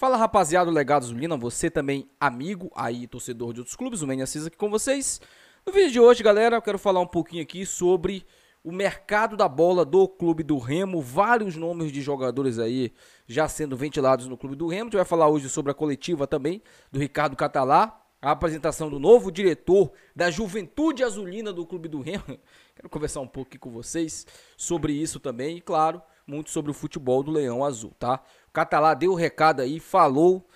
Fala rapaziada do Legado Zulina, você também amigo aí, torcedor de outros clubes, o Mania Assis aqui com vocês. No vídeo de hoje, galera, eu quero falar um pouquinho aqui sobre o mercado da bola do clube do Remo, vários nomes de jogadores aí já sendo ventilados no clube do Remo. A gente vai falar hoje sobre a coletiva também do Ricardo Catalá, a apresentação do novo diretor da Juventude Azulina do clube do Remo. Quero conversar um pouco aqui com vocês sobre isso também e, claro, muito sobre o futebol do Leão Azul, tá? O Catalá deu o recado aí, falou,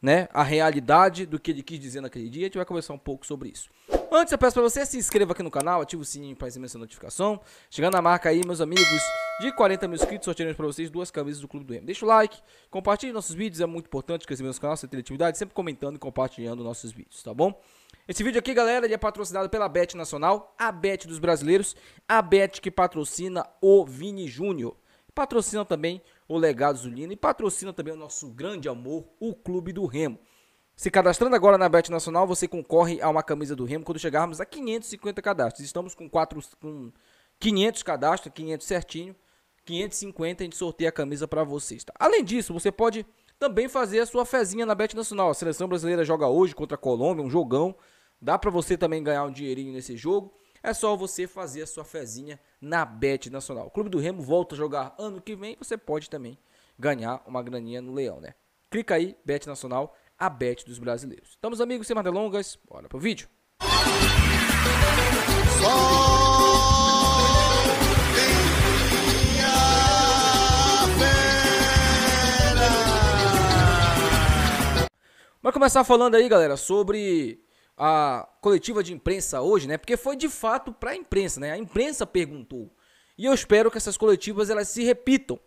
né, a realidade do que ele quis dizer naquele dia. A gente vai conversar um pouco sobre isso. Antes, eu peço para você se inscreva aqui no canal, ative o sininho para receber essa notificação. Chegando a marca aí, meus amigos, de 40 mil inscritos, sortearemos para vocês duas camisas do Clube do Remo. Deixa o like, compartilhe nossos vídeos, é muito importante crescer nosso canal, essa atividade, sempre comentando e compartilhando nossos vídeos, tá bom? Esse vídeo aqui, galera, é patrocinado pela Bet Nacional, a Bet dos brasileiros, a Bet que patrocina o Vini Júnior. Patrocina também o Legado Zulino e patrocina também o nosso grande amor, o Clube do Remo. Se cadastrando agora na Bet Nacional, você concorre a uma camisa do Remo quando chegarmos a 550 cadastros. Estamos com, 4, com 500 cadastros, 500 certinho. 550 a gente sorteia a camisa para vocês. Tá? Além disso, você pode também fazer a sua fezinha na Bet Nacional. A seleção brasileira joga hoje contra a Colômbia, um jogão. Dá para você também ganhar um dinheirinho nesse jogo. É só você fazer a sua fezinha na Bet Nacional. O Clube do Remo volta a jogar ano que vem. Você pode também ganhar uma graninha no Leão, né? Clica aí, Bet Nacional, a Bet dos brasileiros. Estamos amigos, sem mais delongas. Bora pro vídeo. Vamos começar falando aí, galera, sobre a coletiva de imprensa hoje, né? Porque foi de fato para a imprensa, né? A imprensa perguntou. E eu espero que essas coletivas elas se repitam,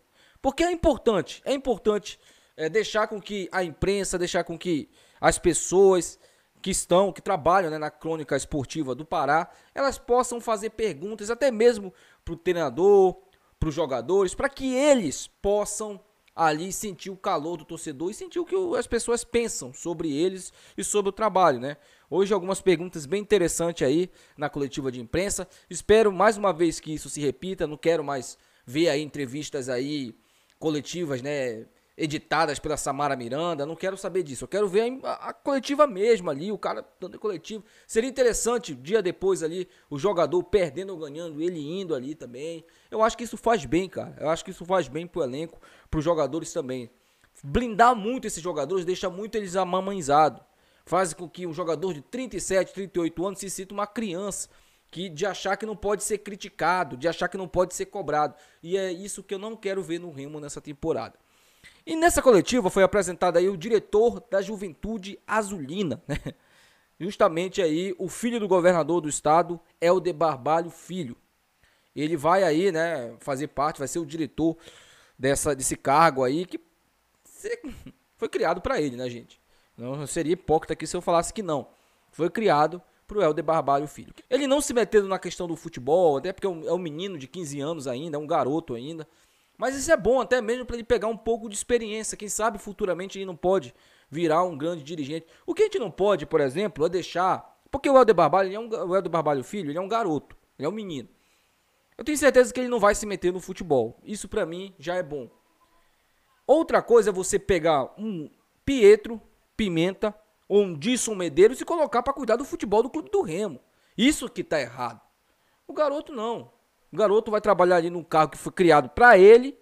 porque é importante, é importante é, deixar com que a imprensa, deixar com que as pessoas que estão, que trabalham né, na crônica esportiva do Pará, elas possam fazer perguntas até mesmo para o treinador, para os jogadores, para que eles possam ali sentir o calor do torcedor e sentir o que as pessoas pensam sobre eles e sobre o trabalho, né? Hoje algumas perguntas bem interessantes aí na coletiva de imprensa. Espero mais uma vez que isso se repita, não quero mais ver aí entrevistas aí coletivas, né, editadas pela Samara Miranda, não quero saber disso. Eu quero ver a, a coletiva mesmo ali, o cara dando coletivo. Seria interessante, dia depois ali, o jogador perdendo ou ganhando, ele indo ali também. Eu acho que isso faz bem, cara. Eu acho que isso faz bem pro elenco, pros jogadores também. Blindar muito esses jogadores deixa muito eles amamãezados. Faz com que um jogador de 37, 38 anos se sinta uma criança que de achar que não pode ser criticado, de achar que não pode ser cobrado. E é isso que eu não quero ver no Remo nessa temporada. E nessa coletiva foi apresentado aí o diretor da Juventude Azulina, né? Justamente aí o filho do governador do estado, Helder Barbalho Filho. Ele vai aí, né, fazer parte, vai ser o diretor dessa, desse cargo aí que foi criado para ele, né, gente? Não seria hipócrita aqui se eu falasse que não. Foi criado pro Helder Barbalho Filho. Ele não se metendo na questão do futebol, até porque é um, é um menino de 15 anos ainda, é um garoto ainda. Mas isso é bom até mesmo para ele pegar um pouco de experiência. Quem sabe futuramente ele não pode virar um grande dirigente. O que a gente não pode, por exemplo, é deixar. Porque o Helder Barbalho, ele é um, o Helder Barbalho filho, ele é um garoto, ele é um menino. Eu tenho certeza que ele não vai se meter no futebol. Isso para mim já é bom. Outra coisa é você pegar um Pietro, Pimenta ou um Disson Medeiros e colocar para cuidar do futebol do clube do Remo. Isso que tá errado. O garoto não. O garoto vai trabalhar ali num carro que foi criado para ele.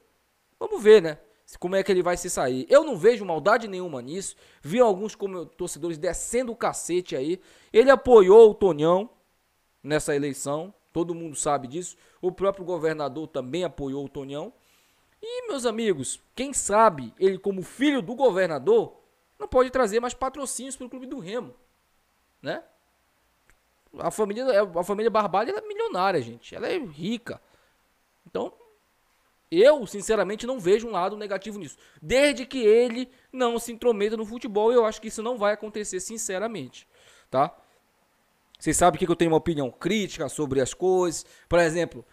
Vamos ver, né? Como é que ele vai se sair. Eu não vejo maldade nenhuma nisso. Vi alguns torcedores descendo o cacete aí. Ele apoiou o Tonhão nessa eleição. Todo mundo sabe disso. O próprio governador também apoiou o Tonhão. E, meus amigos, quem sabe ele, como filho do governador, não pode trazer mais patrocínios para o clube do Remo. Né? A família, é, a família Barbalho é milionária, gente. Ela é rica. Então, eu, sinceramente, não vejo um lado negativo nisso. Desde que ele não se intrometa no futebol, eu acho que isso não vai acontecer, sinceramente. Tá? Vocês sabem que eu tenho uma opinião crítica sobre as coisas. Por exemplo,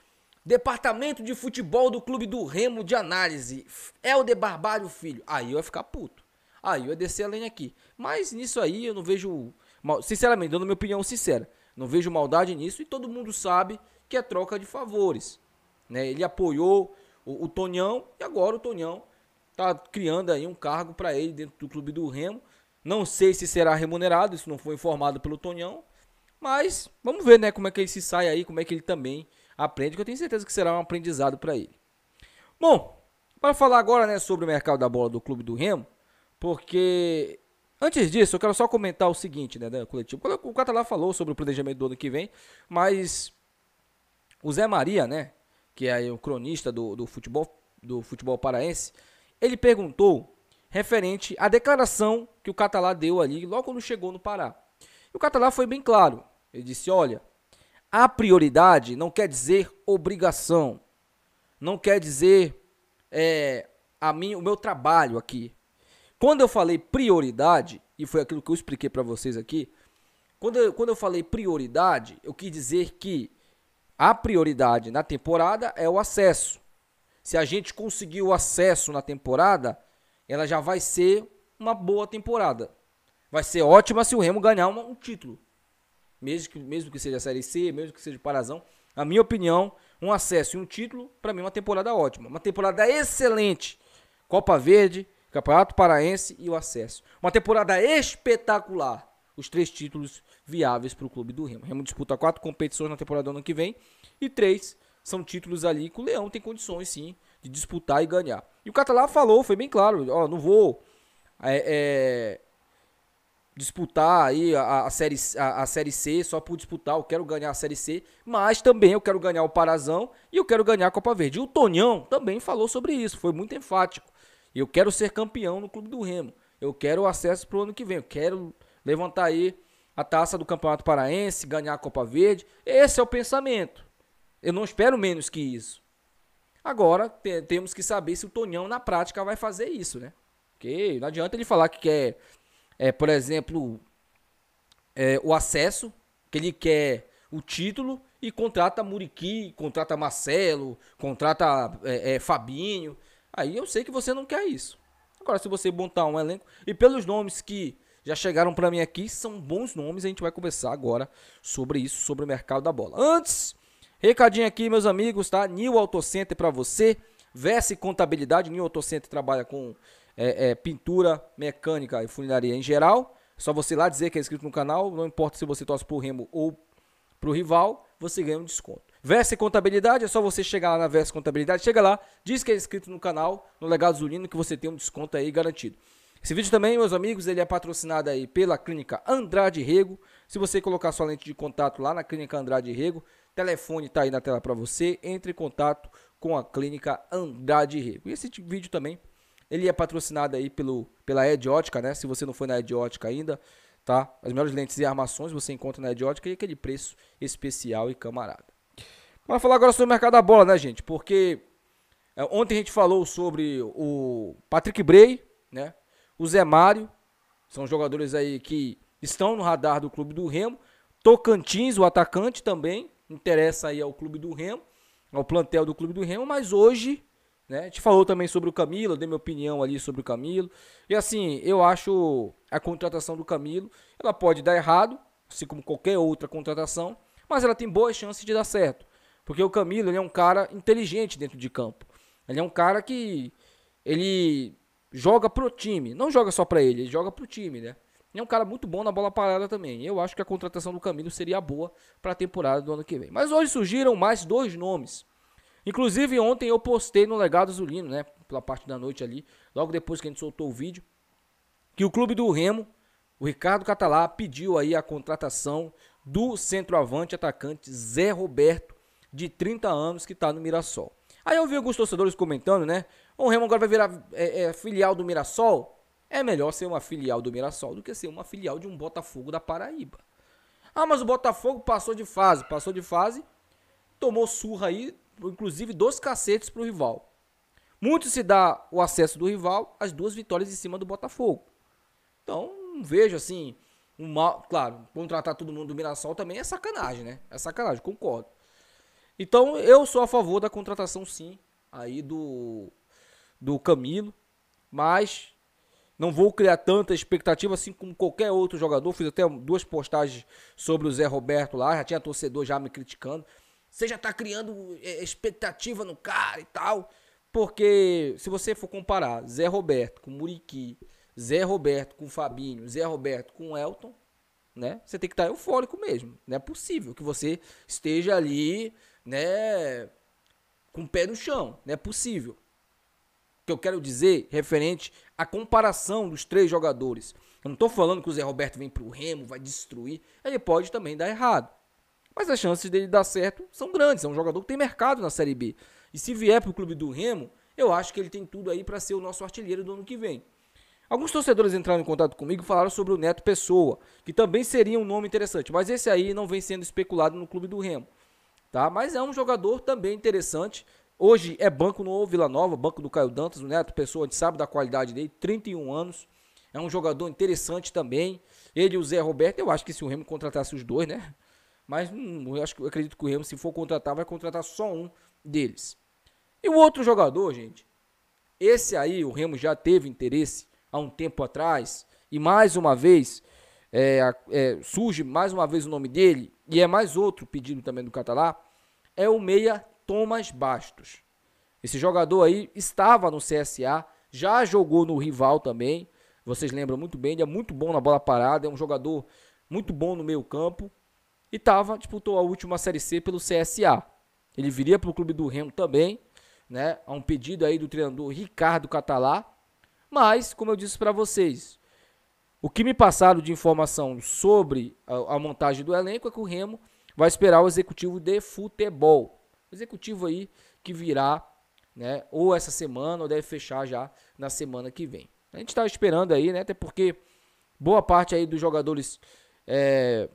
Departamento de Futebol do Clube do Remo de Análise. É o de Barbalho Filho. Aí eu ia ficar puto. Aí eu ia descer a lenha aqui. Mas nisso aí eu não vejo. Sinceramente, dando minha opinião sincera. Não vejo maldade nisso e todo mundo sabe que é troca de favores. Né? Ele apoiou o, o Tonhão e agora o Tonhão tá criando aí um cargo para ele dentro do clube do Remo. Não sei se será remunerado, isso não foi informado pelo Tonhão, mas vamos ver, né, como é que ele se sai aí, como é que ele também aprende, que eu tenho certeza que será um aprendizado para ele. Bom, para falar agora, né, sobre o mercado da bola do clube do Remo, porque antes disso, eu quero só comentar o seguinte, né, da coletivo. O Catalá falou sobre o planejamento do ano que vem, mas o Zé Maria, né, que é o cronista do, do futebol do futebol paraense, ele perguntou referente à declaração que o Catalá deu ali logo quando chegou no Pará. E o Catalá foi bem claro. Ele disse: olha, a prioridade não quer dizer obrigação, não quer dizer é, a mim, o meu trabalho aqui. Quando eu falei prioridade, e foi aquilo que eu expliquei para vocês aqui, quando eu, quando eu falei prioridade, eu quis dizer que a prioridade na temporada é o acesso. Se a gente conseguir o acesso na temporada, ela já vai ser uma boa temporada. Vai ser ótima se o Remo ganhar um, título. Mesmo que, mesmo que seja a Série C, mesmo que seja Parazão. Na minha opinião, um acesso e um título, para mim, é uma temporada ótima. Uma temporada excelente. Copa Verde, Campeonato Paraense e o acesso. Uma temporada espetacular. Os três títulos viáveis para o clube do Remo. O Remo disputa quatro competições na temporada do ano que vem e três são títulos ali que o Leão tem condições sim de disputar e ganhar. E o Catalá falou, foi bem claro, ó, não vou é, é, disputar aí a, a, série, a, a, série C só por disputar, eu quero ganhar a série C, mas também eu quero ganhar o Parazão e eu quero ganhar a Copa Verde. E o Tonhão também falou sobre isso, foi muito enfático. Eu quero ser campeão no Clube do Remo. Eu quero acesso para o ano que vem. Eu quero levantar aí a taça do Campeonato Paraense, ganhar a Copa Verde. Esse é o pensamento. Eu não espero menos que isso. Agora te, temos que saber se o Tonhão na prática vai fazer isso, né? Porque não adianta ele falar que quer, é, por exemplo, é, o acesso, que ele quer o título e contrata Muriqui, contrata Marcelo, contrata é, é, Fabinho. Aí eu sei que você não quer isso. Agora, se você montar um elenco, e pelos nomes que já chegaram para mim aqui, são bons nomes, a gente vai conversar agora sobre isso, sobre o mercado da bola. Antes Recadinho aqui, meus amigos, tá? New Autocenter para você. Vesse Contabilidade. New Autocenter trabalha com é, é, pintura, mecânica e funilaria em geral. Só você lá dizer que é inscrito no canal. Não importa se você torce pro Remo ou pro rival, você ganha um desconto. Verse Contabilidade, é só você chegar lá na Verse Contabilidade. Chega lá, diz que é inscrito no canal, no Legado Zulino, que você tem um desconto aí garantido. Esse vídeo também, meus amigos, ele é patrocinado aí pela clínica Andrade Rego. Se você colocar sua lente de contato lá na clínica Andrade Rego, Telefone está aí na tela para você. Entre em contato com a clínica Andrade Rego. E esse vídeo também, ele é patrocinado aí pelo, pela Ediótica, né? Se você não foi na Ediótica ainda, tá? As melhores lentes e armações você encontra na Ediótica e aquele preço especial e camarada. Vamos falar agora sobre o mercado da bola, né, gente? Porque é, ontem a gente falou sobre o Patrick Bray, né? O Zé Mário, são jogadores aí que estão no radar do clube do Remo. Tocantins, o atacante também, interessa aí ao clube do Remo, ao plantel do clube do Remo, mas hoje, né, a gente falou também sobre o Camilo, eu dei minha opinião ali sobre o Camilo. E assim, eu acho a contratação do Camilo, ela pode dar errado, assim como qualquer outra contratação, mas ela tem boas chances de dar certo. Porque o Camilo, ele é um cara inteligente dentro de campo. Ele é um cara que ele joga pro time, não joga só para ele, ele joga pro time, né? é um cara muito bom na bola parada também. Eu acho que a contratação do Camilo seria boa para a temporada do ano que vem. Mas hoje surgiram mais dois nomes. Inclusive ontem eu postei no Legado Zulino, né, pela parte da noite ali, logo depois que a gente soltou o vídeo, que o clube do Remo, o Ricardo Catalá pediu aí a contratação do centroavante atacante Zé Roberto, de 30 anos, que está no Mirassol. Aí eu vi alguns torcedores comentando, né? O Remo agora vai virar é, é, filial do Mirassol. É melhor ser uma filial do Mirassol do que ser uma filial de um Botafogo da Paraíba. Ah, mas o Botafogo passou de fase, passou de fase, tomou surra aí, inclusive dois cacetes pro rival. Muito se dá o acesso do rival às duas vitórias em cima do Botafogo. Então, vejo assim, um mal, claro, contratar todo mundo do Mirassol também é sacanagem, né? É sacanagem, concordo. Então, eu sou a favor da contratação sim aí do do Camilo, mas não vou criar tanta expectativa assim como qualquer outro jogador. Fiz até duas postagens sobre o Zé Roberto lá. Já tinha torcedor já me criticando. Você já tá criando é, expectativa no cara e tal. Porque se você for comparar Zé Roberto com Muriqui, Zé Roberto com Fabinho, Zé Roberto com Elton, né? Você tem que estar eufórico mesmo. Não é possível que você esteja ali, né, com o pé no chão. Não é possível. O que eu quero dizer referente à comparação dos três jogadores. Eu não estou falando que o Zé Roberto vem para o Remo, vai destruir. Ele pode também dar errado. Mas as chances dele dar certo são grandes. É um jogador que tem mercado na Série B. E se vier para o clube do Remo, eu acho que ele tem tudo aí para ser o nosso artilheiro do ano que vem. Alguns torcedores entraram em contato comigo e falaram sobre o Neto Pessoa, que também seria um nome interessante, mas esse aí não vem sendo especulado no clube do Remo. Tá? Mas é um jogador também interessante. Hoje é banco no Vila Nova, banco do Caio Dantas, o Neto Pessoa, a gente sabe da qualidade dele, 31 anos. É um jogador interessante também. Ele e o Zé Roberto, eu acho que se o Remo contratasse os dois, né? Mas hum, eu, acho, eu acredito que o Remo, se for contratar, vai contratar só um deles. E o outro jogador, gente, esse aí o Remo já teve interesse há um tempo atrás, e mais uma vez é, é, surge mais uma vez o nome dele, e é mais outro pedido também do Catalá, é o meia Thomas Bastos. Esse jogador aí estava no CSA, já jogou no rival também, vocês lembram muito bem, ele é muito bom na bola parada, é um jogador muito bom no meio campo, e tava, disputou a última Série C pelo CSA. Ele viria para o clube do Remo também, né? A um pedido aí do treinador Ricardo Catalá, mas, como eu disse para vocês, o que me passaram de informação sobre a, a, montagem do elenco é que o Remo vai esperar o executivo de futebol. executivo aí que virá, né, ou essa semana, ou deve fechar já na semana que vem. A gente está esperando aí, né, até porque boa parte aí dos jogadores é,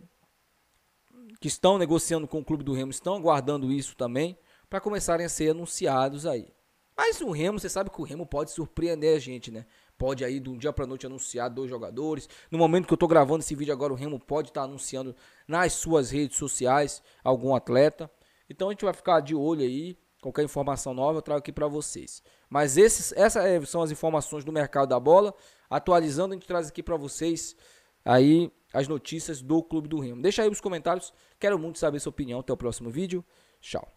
que estão negociando com o clube do Remo estão aguardando isso também para começarem a ser anunciados aí. Mas o Remo, você sabe que o Remo pode surpreender a gente, né? Pode aí de um dia para noite anunciar dois jogadores. No momento que eu tô gravando esse vídeo agora, o Remo pode estar tá anunciando nas suas redes sociais algum atleta. Então a gente vai ficar de olho aí. Qualquer informação nova eu trago aqui para vocês. Mas esses, essas é, são as informações do mercado da bola. Atualizando, a gente traz aqui para vocês aí as notícias do Clube do Remo. Deixa aí nos comentários. Quero muito saber sua opinião. Até o próximo vídeo. Tchau.